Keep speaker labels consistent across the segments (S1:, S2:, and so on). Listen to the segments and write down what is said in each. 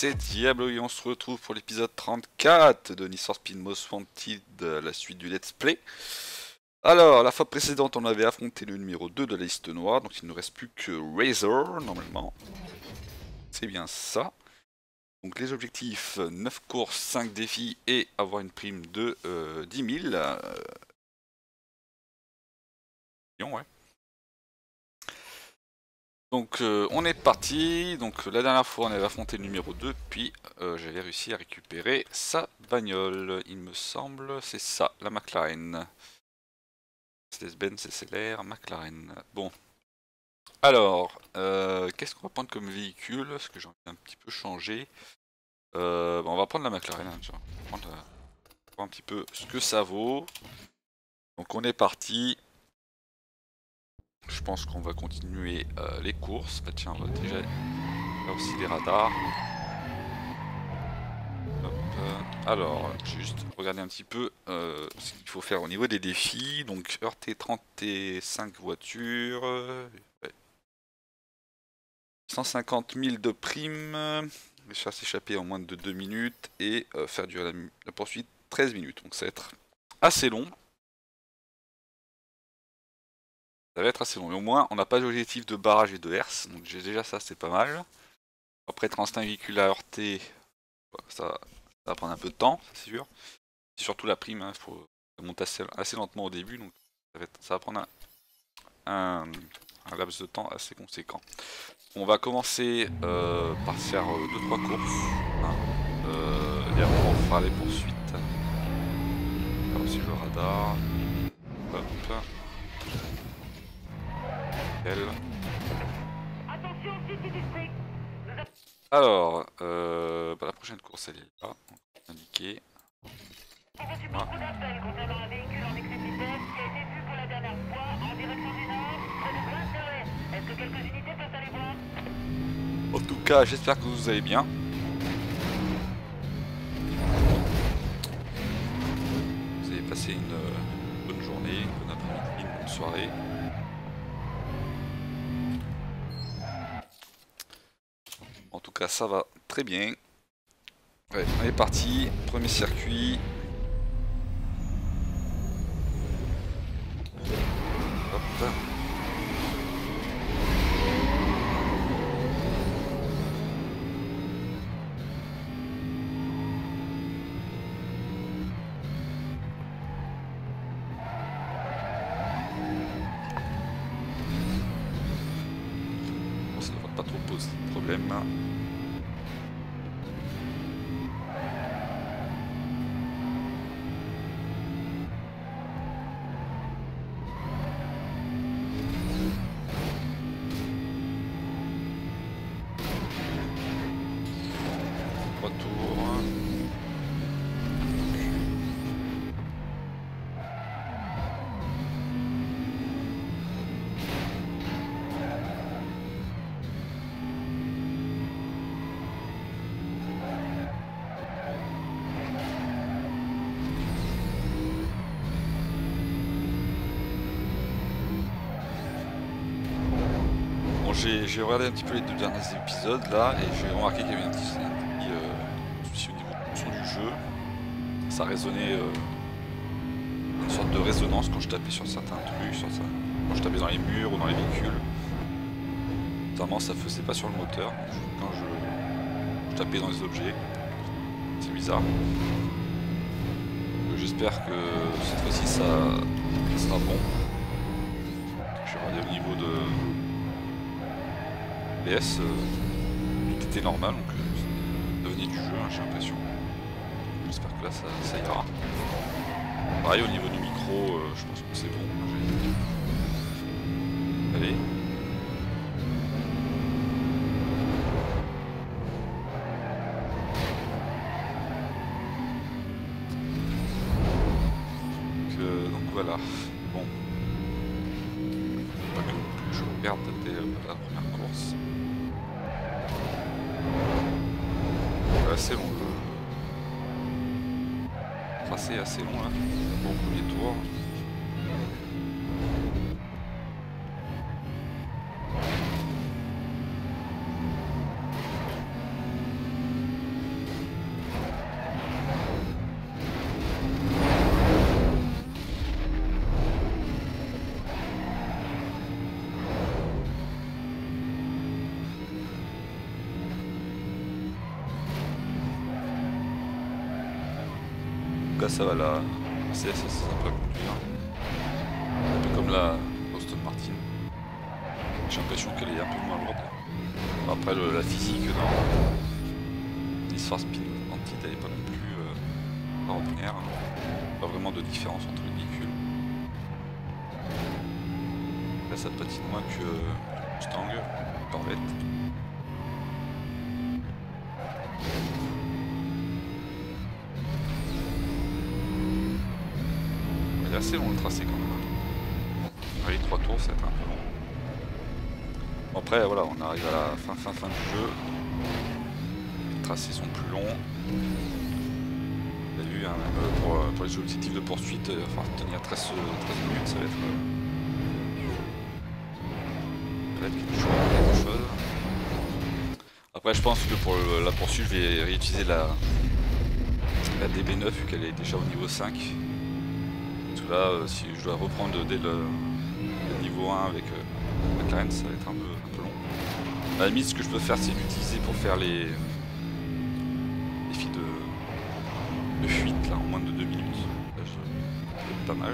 S1: c'est Diablo et on se retrouve pour l'épisode 34 de for Speed Most Wanted, la suite du Let's Play. Alors, la fois précédente, on avait affronté le numéro 2 de la liste noire, donc il ne reste plus que Razor, normalement. C'est bien ça. Donc les objectifs, 9 courses, 5 défis et avoir une prime de 10 000. Euh, ouais. Donc euh, on est parti, donc la dernière fois on avait affronté le numéro 2, puis euh, j'avais réussi à récupérer sa bagnole, il me semble, c'est ça, la McLaren. Mercedes-Benz SLR, McLaren. Bon. Alors, euh, qu'est-ce qu'on va prendre comme véhicule? Parce que j'ai envie un petit peu changer. Bon, on va prendre la McLaren, hein, on va prendre, un petit peu ce que ça vaut. Donc on est parti. Je pense qu'on va continuer euh, les courses. Bah tiens, on va déjà là aussi les radars. Alors, juste regarder un petit peu euh, ce qu'il faut faire au niveau des défis. Donc, heurter 35 voitures. 150 000 de primes. Faire s'échapper en moins de 2 minutes. Et euh, faire durer la poursuite 13 minutes. Donc, ça va être assez long. Ça va être assez long. Au moins, on n'a pas d'objectif de barrage et de herse. Donc j'ai déjà ça, c'est pas mal. Après, transter un véhicule à heurter, ça, va prendre un peu de temps, c'est sûr. surtout la prime, il hein, faut monter assez, lentement au début. Donc ça va, prendre un, laps de temps assez conséquent. On va commencer euh, par faire 2-3 euh, courses. Hein. Euh, on fera les poursuites. Là aussi le radar. Alors, euh, bah, la prochaine course elle est là, indiquée.
S2: En
S1: tout cas, j'espère que vous allez bien. Vous avez passé une euh, bonne journée, une bonne après-midi, une bonne soirée. Ça va très bien. on est parti. Premier circuit. ça j'ai regardé un petit peu les deux derniers épisodes là et j'ai remarqué qu'il y avait un petit, euh, souci au niveau du son du jeu. Ça résonnait euh, une sorte de résonance quand je tapais sur certains trucs, quand je tapais dans les murs ou dans les véhicules. Notamment ça faisait pas sur le moteur quand je, tapais dans les objets. C'est bizarre. J'espère que cette fois-ci ça sera bon. PS, euh, tout était normal, donc euh, devenait du jeu, hein, j'ai l'impression. J'espère que là ça, ira. Pareil au niveau du micro, euh, je pense que c'est bon. Allez. donc voilà. Bon. Pas que je perde dès la première course. Assez long. Tracé assez long là, pour le premier tour. Ça va la CSS, ça va conduire. Un peu comme la Aston Martin. J'ai l'impression qu'elle est un peu moins lourde. Après la physique dans l'histoire Spin Anti elle est pas non plus euh, extraordinaire. Pas vraiment de différence entre les véhicules. Là ça patine moins que euh, Mustang, Corvette. Assez long le tracé quand même. Allez, trois tours, ça va être un peu long. Après, voilà, on arrive à la fin, fin, fin du jeu. Les tracés sont plus longs. Vous avez vu, hein, euh, pour, euh, pour les objectifs de poursuite, va falloir tenir 13, 13 minutes, ça va être. euh, ça va être quelque chose. Après, je pense que pour la poursuite, je vais réutiliser la, la DB9 vu qu'elle est déjà au niveau 5. Là, euh, si je dois reprendre dès le, niveau 1 avec euh, McLaren, ça va être un peu, un peu long. À la limite, ce que je peux faire, c'est l'utiliser pour faire les défis de, de fuite là, en moins de 2 minutes. Là, je- pas mal.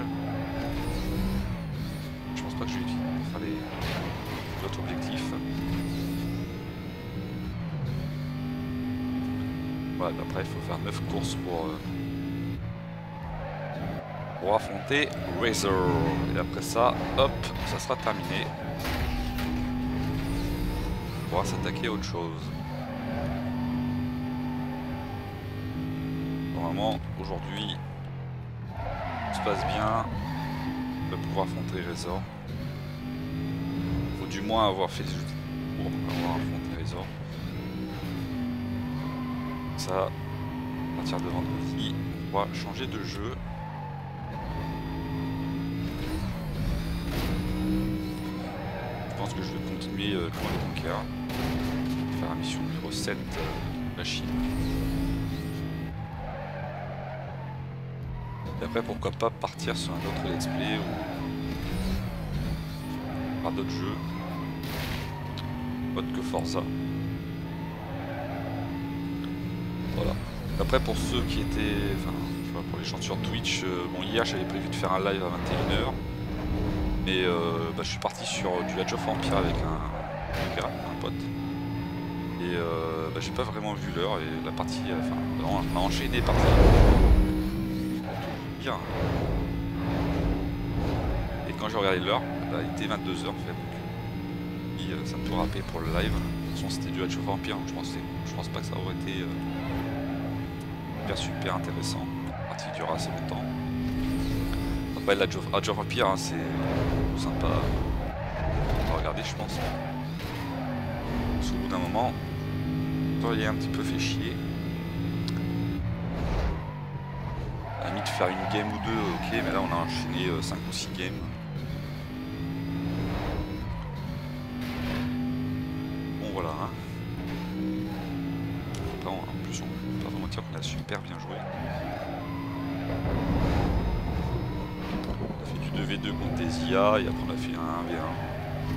S1: Je pense pas que je vais faire les autres objectifs. Voilà, après il faut faire 9 courses pour, euh, pour affronter Razor. Et après ça, hop, ça sera terminé. On pourra s'attaquer à autre chose. Normalement, aujourd'hui, tout se passe bien. On va pouvoir affronter Razor. Faut du moins avoir fait pour avoir affronté Razor. Ça, à partir de vendredi, on pourra changer de jeu. Que je vais continuer euh, Command Conquer. Faire la mission numéro 7, euh, Chine. Et après, pourquoi pas partir sur un autre let's play ou par d'autres jeux autres que Forza. Voilà. Après, pour ceux qui étaient. Enfin, pour les gens sur Twitch, euh, bon, hier j'avais prévu de faire un live à 21h. Mais euh, bah, je suis parti sur du Age of Empire avec un, un pote. Et euh, bah, j'ai pas vraiment vu l'heure et la partie. euh, Enfin, on m'a enchaîné par ça. Bien. Et quand j'ai regardé l'heure, bah, il était 22h en fait. Ça me peut rappeler pour le live. De toute façon, c'était du Age of Empire, je pense, je pense pas que ça aurait été super super intéressant. La partie durera assez longtemps. Après, l'Age of, Age of Empire, hein, c'est sympa à regarder, je pense. Parce qu'au bout d'un moment, vous auriez un petit peu fait chier. À limite, faire une game ou deux, ok, mais là on a enchaîné 5 ou 6 games. Bon voilà. Hein. En plus, on peut pas vraiment dire qu'on a super bien joué. On a fait du 2v2 contre des IA et après on a fait un 1v1.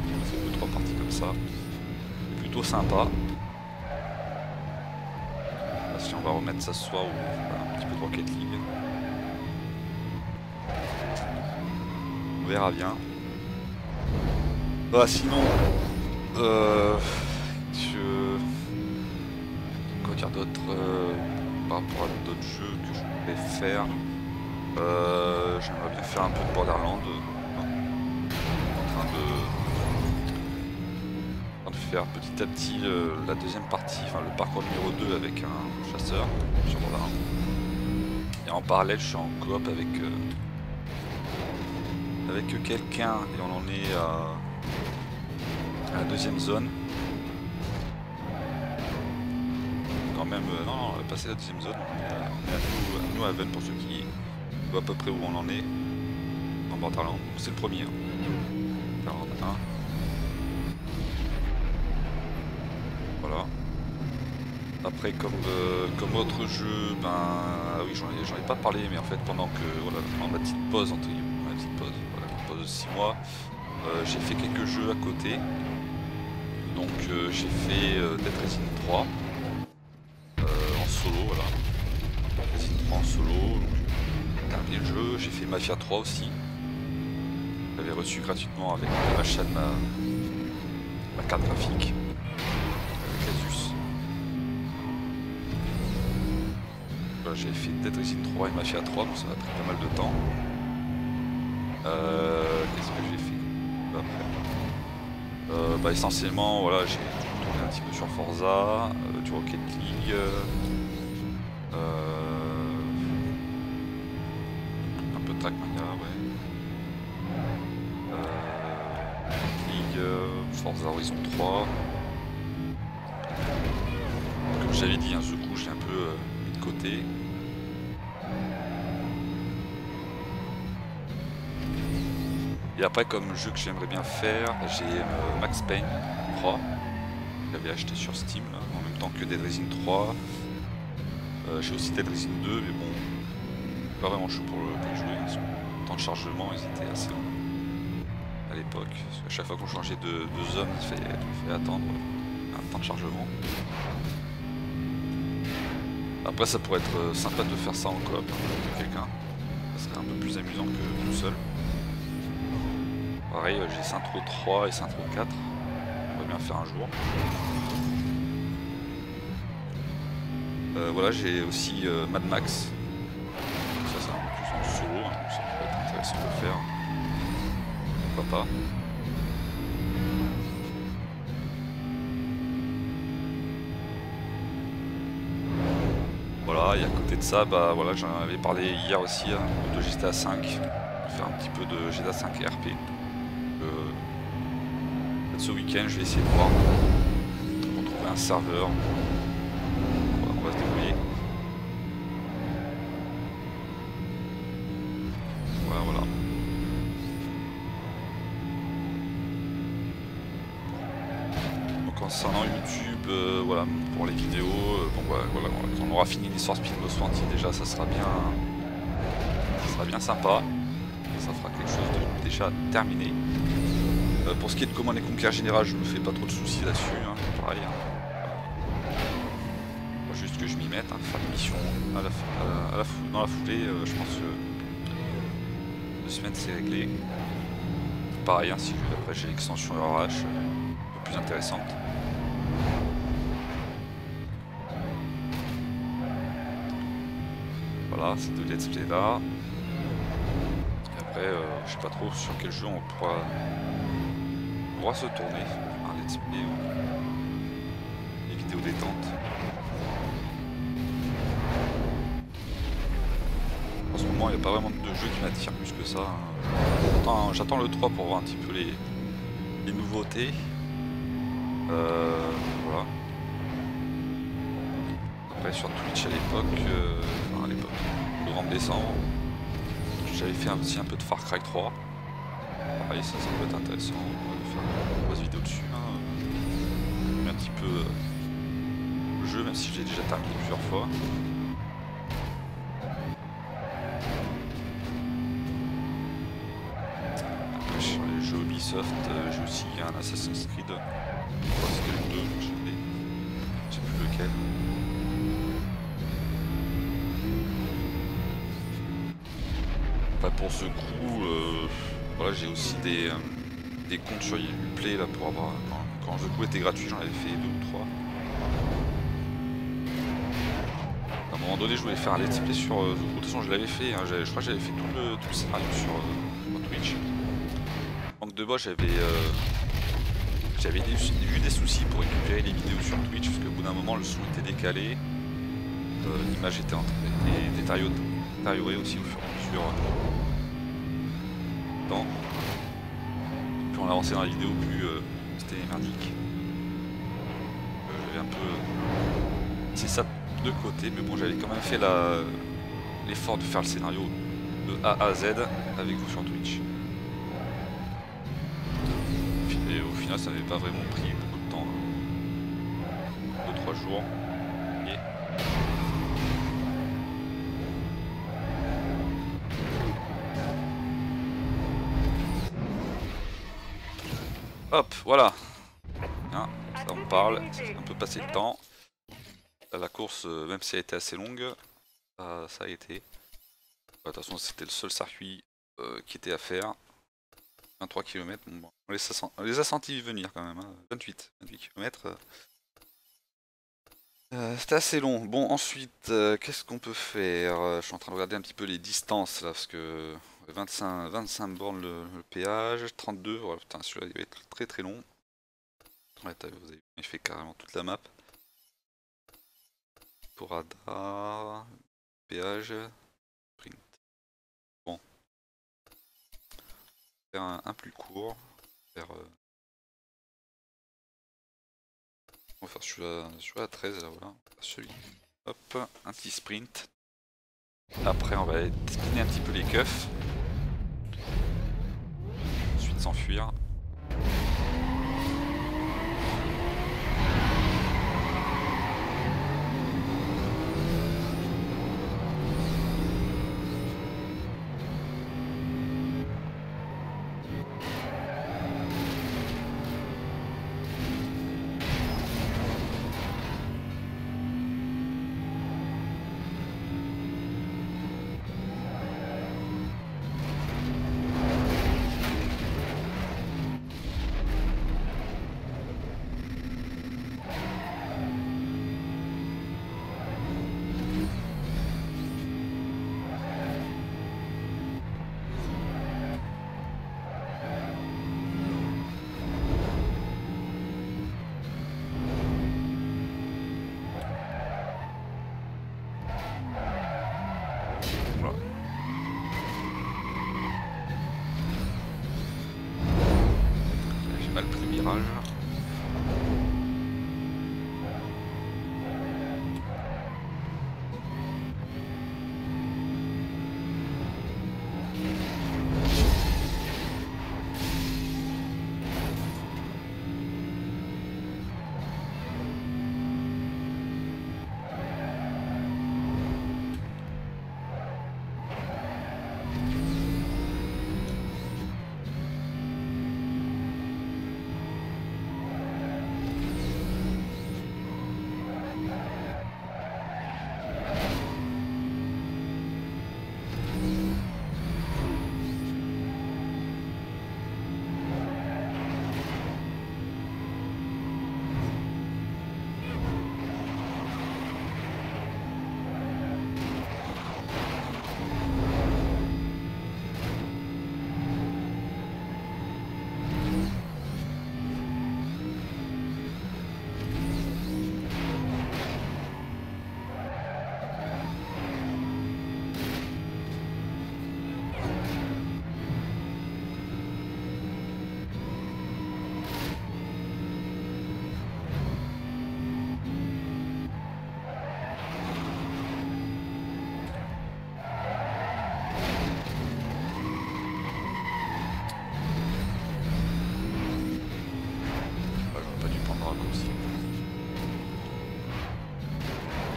S1: On a fait 2-3 parties comme ça. Plutôt sympa. Si on va remettre ça ce soir ou un petit peu de Rocket League. On verra bien. Bah sinon, euh, je... Quoi dire d'autre euh, par rapport à d'autres jeux que je pourrais faire euh, J'aimerais bien faire un peu de Borderland. De, de faire petit à petit euh, la deuxième partie, enfin le parcours numéro 2 avec un chasseur sur Borderland. Et en parallèle, je suis en coop avec, euh, avec quelqu'un et on en est à, à la deuxième zone. Quand même, euh, non, passer la deuxième zone. On est à, à nous, à nous, à Haven, pour ceux qui voient à peu près où on en est en Borderland. C'est le premier. hein. 1. Voilà. Après, comme, euh, comme autre jeu, ben ah oui, j'en ai, ai pas parlé, mais en fait, pendant que voilà, pendant ma petite pause, entre ma petite pause, voilà, pause de 6 mois, euh, j'ai fait quelques jeux à côté. Donc, euh, j'ai fait euh, Dead Rising 3 euh, en solo, voilà. Dead Rising 3 en solo. donc, j'ai fait Mafia 3 aussi. J'avais reçu gratuitement avec l'achat de ma, carte graphique. Avec Asus. Voilà, j'ai fait Dead Rising 3 et Mafia 3, donc ça a pris pas mal de temps. Euh, Qu'est-ce que j'ai fait? Après euh, bah, Essentiellement, voilà, j'ai tourné un petit peu sur Forza, euh, du Rocket League. Horizon 3. Comme j'avais dit, hein, ce coup, je l'ai un peu euh, mis de côté. Et après, comme jeu que j'aimerais bien faire, j'ai euh, Max Payne 3. J'avais acheté sur Steam là, en même temps que Dead Rising 3. Euh, j'ai aussi Dead Rising 2, mais bon, pas vraiment chaud pour le, pour le jouer. Le temps de chargement, ils étaient assez longs l'époque. Parce qu'à chaque fois qu'on changeait de, zone, il fallait, attendre un temps de chargement. Après, ça pourrait être euh, sympa de faire ça en coop hein, avec quelqu'un. Ça serait un peu plus amusant que tout seul. Pareil, euh, j'ai Saintro 3 et Saintro 4. On va bien faire un jour. Euh, voilà, j'ai aussi Mad Max. Ça, c'est un peu plus en solo, hein, donc ça pourrait être intéressant de le faire. Pas. Voilà, et à côté de ça, bah voilà, j'en avais parlé hier aussi hein, de GTA 5. Faire un petit peu de GTA 5 et RP. Ce week-end, je vais essayer de voir. Retrouver un serveur. Les vidéos, euh, bon voilà, voilà, quand on aura fini l'histoire Speed Most déjà, ça sera bien, ça sera bien sympa. Ça fera quelque chose de déjà terminé. Euh, pour ce qui est de Command et Conquer Général, je me fais pas trop de soucis là-dessus, hein, pareil. hein. Faut juste que je m'y mette, hein, faire des missions à la, à la- dans la foulée, euh, je pense que deux semaines c'est réglé. Pareil, hein, si après j'ai l'extension RH, euh, plus intéressante. Voilà, ces deux let's play là. Après, euh, je sais pas trop sur quel jeu on pourra, se tourner. Un let's play ou détente. En ce moment, il n'y a pas vraiment de jeu qui m'attire plus que ça. hein. J'attends- le 3 pour voir un petit peu les, les nouveautés. Euh, voilà. Après sur Twitch à l'époque, euh, enfin à l'époque, décembre, j'avais fait un- aussi un peu de Far Cry 3. Pareil, ça, ça peut être intéressant euh, de faire une grosse vidéo dessus. Hein. Un petit peu euh, le jeu, même si j'ai déjà terminé plusieurs fois. Après, sur les jeux Ubisoft, euh, j'ai aussi un Assassin's Creed. Je crois que c'était le 2, je sais plus- je sais plus lequel. Pour ce coup, euh, voilà, j'ai aussi des, euh, des comptes sur Uplay là pour avoir. Quand, quand ce coup était gratuit, j'en avais fait deux ou trois. À un moment donné, je voulais faire un let's play sur. euh, de toute façon, je l'avais fait. hein, je crois que j'avais fait tout le, tout le scénario sur, euh, Twitch. Manque de bol, j'avais. j'avais eu des soucis pour récupérer les vidéos sur Twitch parce qu'au bout d'un moment le son était décalé, l'image était en train détériorée détériorée aussi au fur et à mesure temps. Plus on avançait dans la vidéo, plus euh, c'était merdique. Euh, j'avais un peu. C'est ça de côté, mais bon, j'avais quand même fait l'effort de faire le scénario de A à Z avec vous sur Twitch. Et au final, ça n'avait pas vraiment pris beaucoup de temps. 2-3 jours. Et... Hop, voilà. Ça on parle, un peu passé le temps. La course, euh, même si elle était assez longue, ça, ça a été. De toute façon, c'était le seul circuit euh, qui était à faire. 23 km, bon, on, les a, sentis venir quand même. hein. 28, 28 km. C'était assez long. Bon, ensuite, euh, qu'est-ce qu'on peut faire? Euh, Je suis en train de regarder un petit peu les distances là, parce que 25, 25 bornes le, péage, 32, voilà, putain, celui-là il va être très très long. Ouais, vous avez fait carrément toute la map. Pour radar, péage, sprint. Bon. Faire un, plus court. Faire, euh, On va faire celui-là celui à 13 là voilà. Celui. Hop, un petit sprint. Après on va spinner un petit peu les keufs. S'enfuir.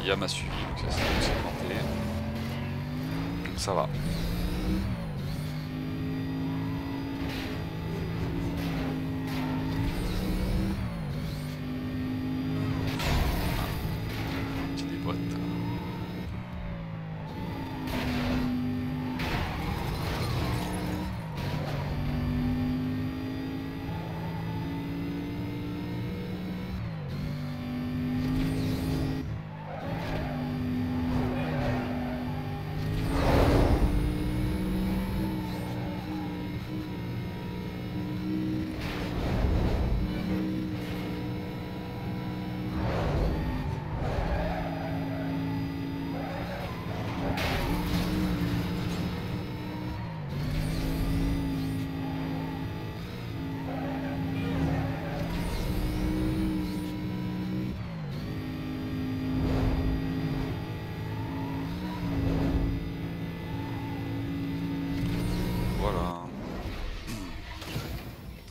S1: Yam m'a suivi, donc ça s'est s'est planté. Donc ça va.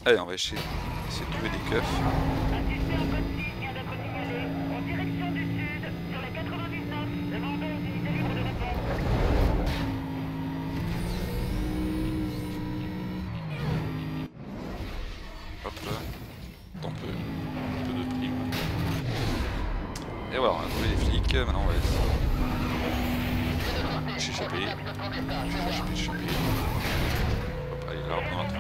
S1: Allez, on va essayer, de trouver des keufs.
S2: Un suspect en code 6 vient d'être signalé en direction du sud sur la 99, demandant aux unités libres de répondre.
S1: Hop là. Un peu, un peu de prime. Et voilà, on a trouvé les flics. Maintenant, on va essayer. lâcher échappé. Échappé, échappé. Hop, allez, là, on rentre.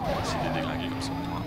S1: On va essayer de les déglinguer comme ça au moins.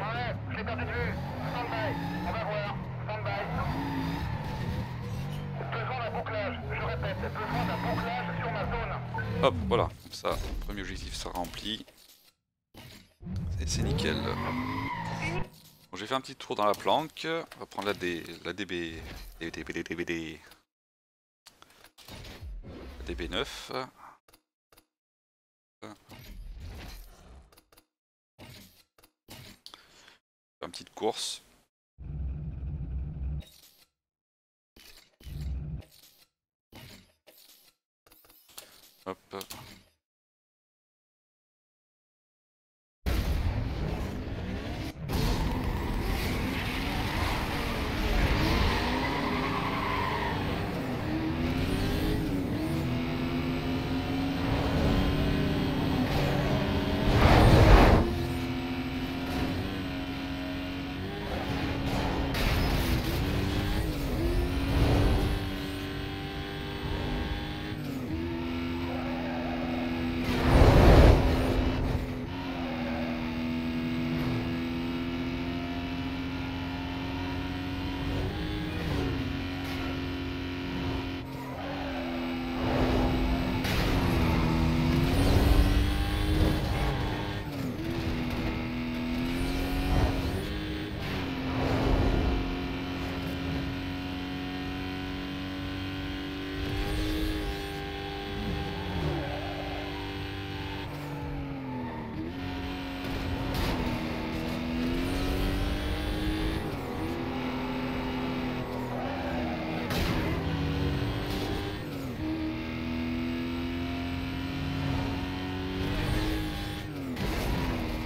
S2: Ouais, j'ai perdu de vue. Stand-by. On va voir. Stand-by. Besoin d'un bouclage. Je répète, besoin d'un bouclage sur ma zone.
S1: Hop, voilà, ça, premier objectif sera rempli. Et c'est nickel. Bon, j'ai fait un petit tour dans la planque. On va prendre la, D, la DB. DB, DB, DB. La DB9. Faire une petite course. Hop.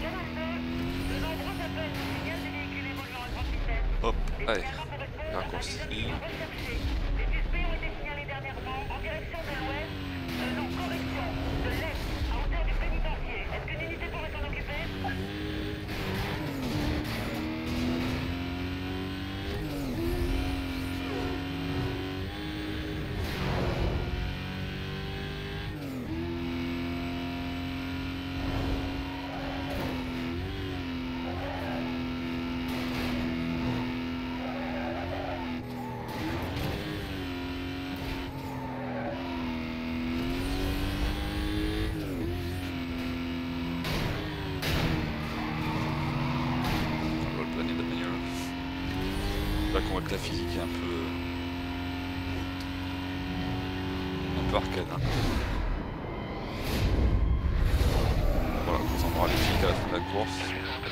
S2: Canal B, de nombreux appels nous signalent des véhicules évoluant à grande vitesse.
S1: Hop,
S2: Les
S1: allez.
S2: signaleurs correspondent à
S1: un peu. un peu arcade. hein. Voilà, on aura les flics à la fin de la course.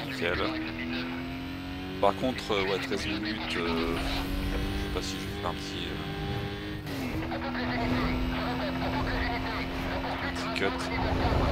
S1: Nickel. Par contre, euh, ouais, 13 minutes. euh, je sais pas si je vais faire un petit. euh, petit cut.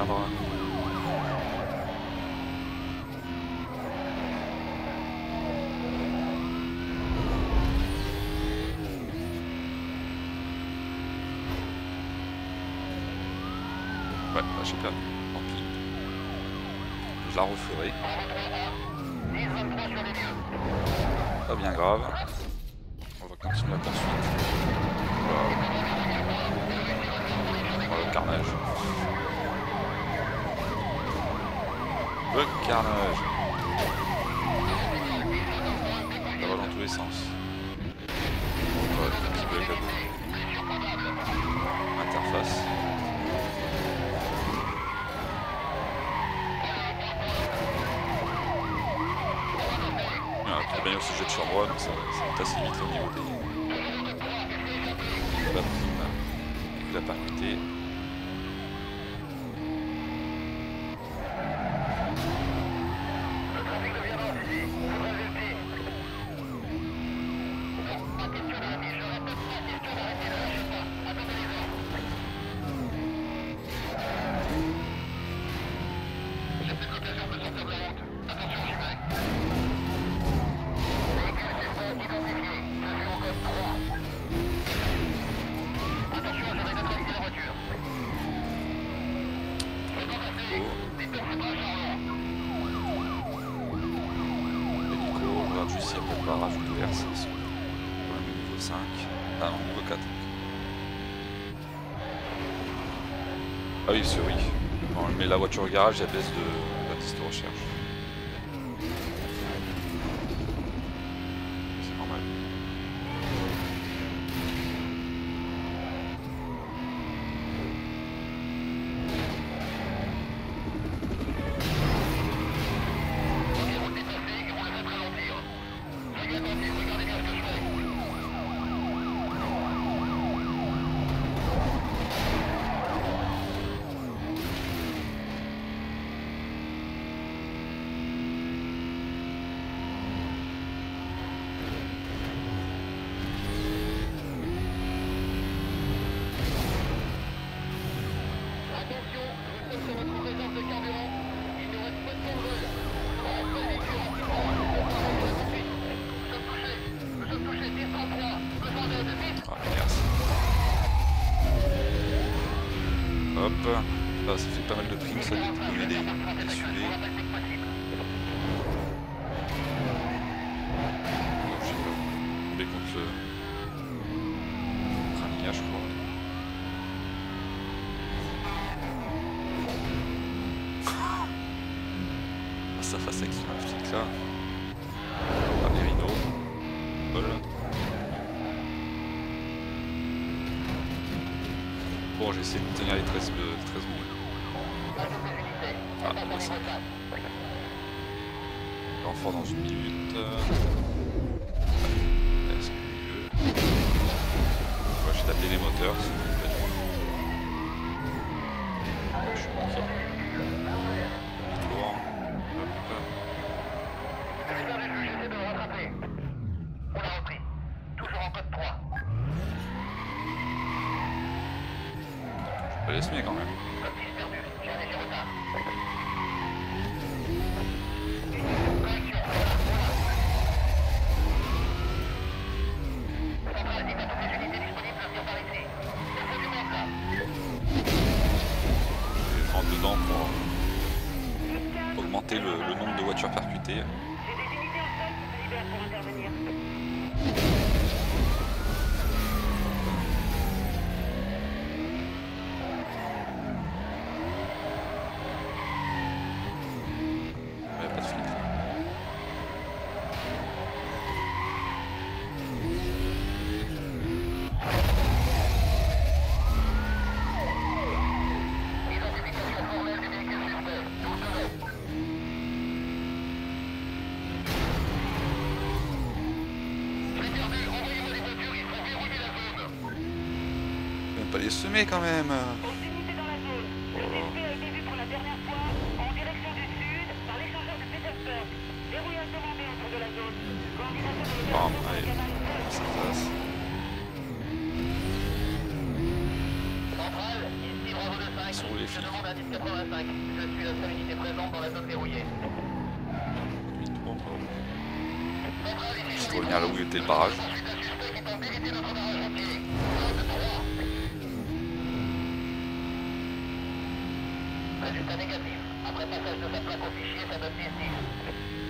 S1: Ouais, là j'ai perdu. Tant pis. Je la referai. Pas bien grave. Le carnage. Ça va dans tous les sens. Ouais, Interface. Ah, très bien aussi jeu de chambres, mais ça, ça assez vite au niveau des... La, la parité. Ah oui, c'est oui. Quand je mets la voiture au garage, elle baisse de la piste de recherche. face à face avec ce magnifique là. Amerino. Paul. Bon, j'ai essayé de tenir les 13, les 13 boules. Ah, L'enfant dans une minute. Est-ce que. Ouais, j'ai tapé les moteurs.
S3: le,
S1: nombre de voitures percutées. quand même.
S3: Résultat négatif. Après passage de cette plaque au fichier, ça donne
S1: des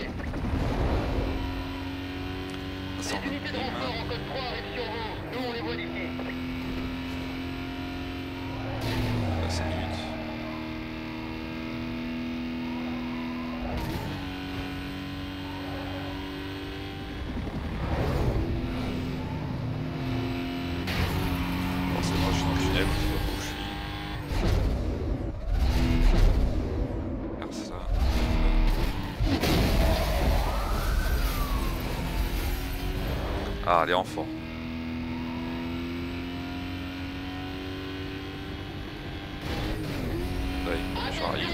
S1: parler enfant. Ouais, j'arrive.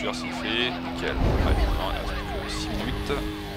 S1: faire siffler. Nickel. Allez, on a 6 minutes.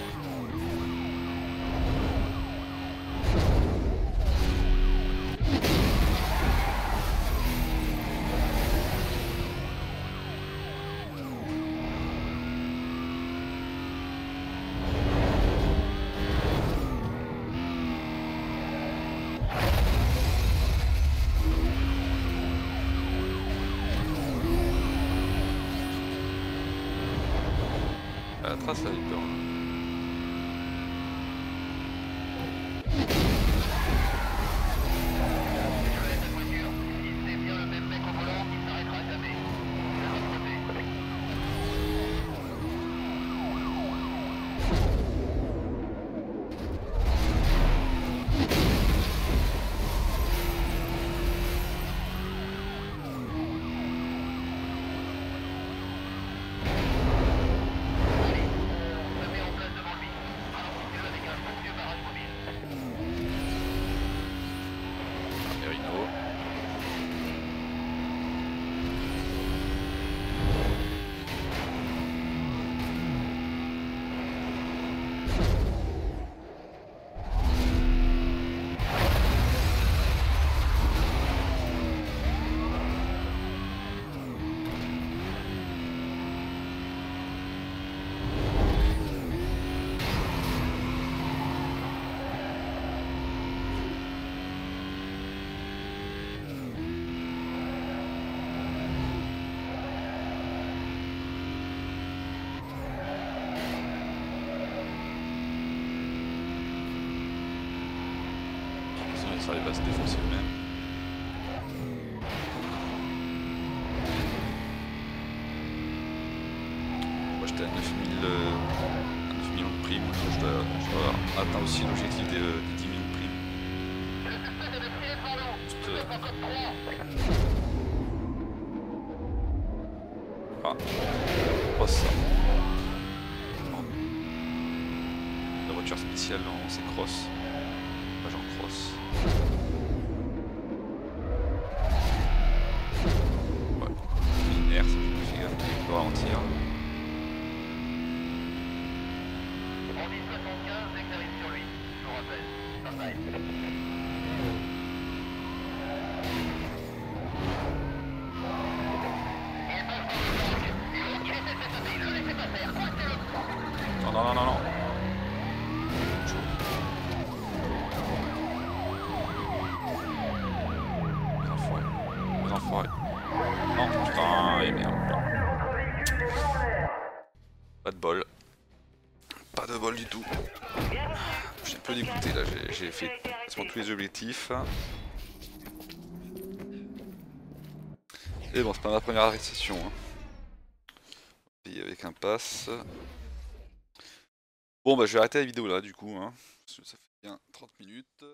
S1: Ça eux-mêmes. Moi j'étais à 9000, euh, à 9 millions de primes, je dois, je dois atteindre aussi l'objectif des, euh, des 10 millions de primes. Euh. Ah, pas ça. Non. La voiture spéciale, c'est cross. Peu là, j'ai- fait quasiment tous les objectifs. Et bon, c'est pas ma première arrestation. Hein. Avec un pass. Bon bah je vais arrêter la vidéo là du coup, hein, parce que ça fait bien 30 minutes.